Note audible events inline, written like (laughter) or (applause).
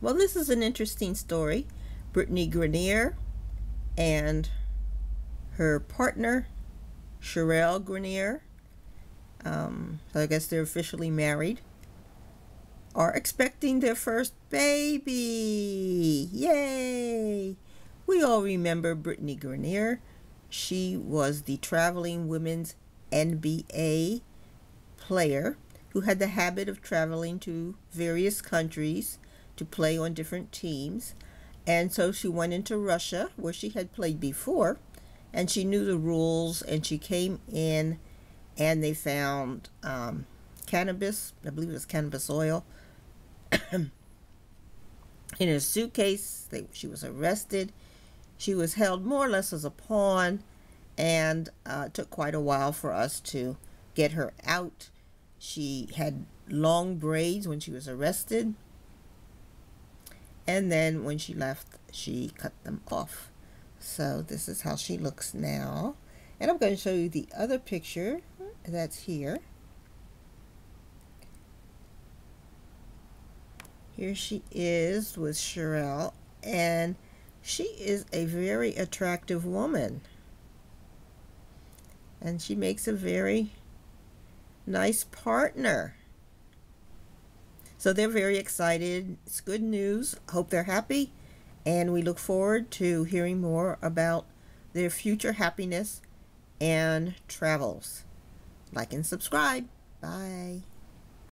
Well, this is an interesting story. Brittney Griner and her partner, Cherelle Griner, um, so I guess they're officially married, are expecting their first baby. Yay! We all remember Brittney Griner. She was the traveling women's NBA player who had the habit of traveling to various countries to play on different teams. And so she went into Russia, where she had played before, and she knew the rules. And she came in, and they found um, cannabis, I believe it was cannabis oil, (coughs) in her suitcase. They, she was arrested. She was held more or less as a pawn, and uh, it took quite a while for us to get her out. She had long braids when she was arrested and then when she left she cut them off. So this is how she looks now. And I'm going to show you the other picture that's here. Here she is with Cherelle and she is a very attractive woman. And she makes a very nice partner so they're very excited. It's good news. Hope they're happy. And we look forward to hearing more about their future happiness and travels. Like and subscribe. Bye.